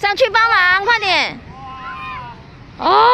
上去帮忙快点。哦。